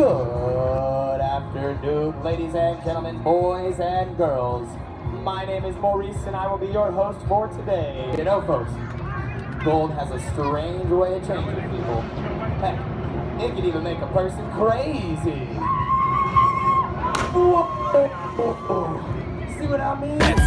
Good afternoon, ladies and gentlemen, boys and girls. My name is Maurice, and I will be your host for today. You know, folks, gold has a strange way of changing people. Heck, it can even make a person crazy. See what I mean?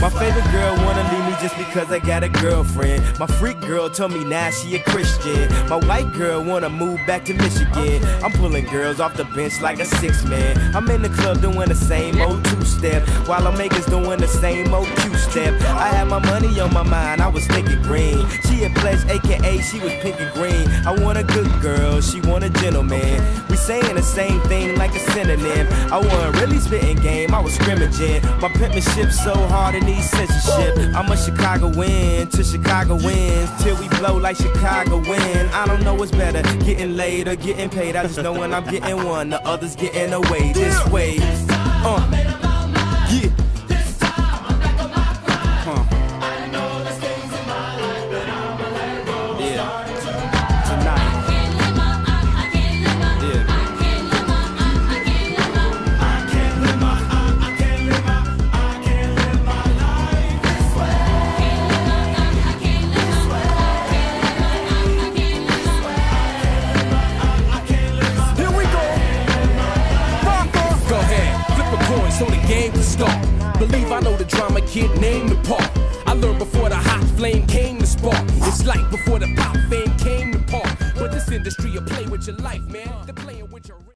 My favorite girl wanna leave me just because I got a girlfriend. My freak girl told me now she a Christian. My white girl wanna move back to Michigan. I'm pulling girls off the bench like a six man. I'm in the club doing the same old two step, while I'm makers doing the same old two step. I had my money on my mind, I was thinking green. She a pledge, aka she was pink and green. I want a good girl, she want a gentleman. We saying the same thing like a synonym. I wasn't really spitting game, I was scrimmaging. My penmanship so hard it needs censorship. I'm a Chicago win to Chicago wins till we blow like Chicago win. I don't know what's better, getting laid or getting paid. I just know when I'm getting one, the others getting away this way. Uh, so the game can start. Believe I know the drama kid named the part. I learned before the hot flame came to spark. It's like before the pop fame came to park. But this industry will play with your life, man. Your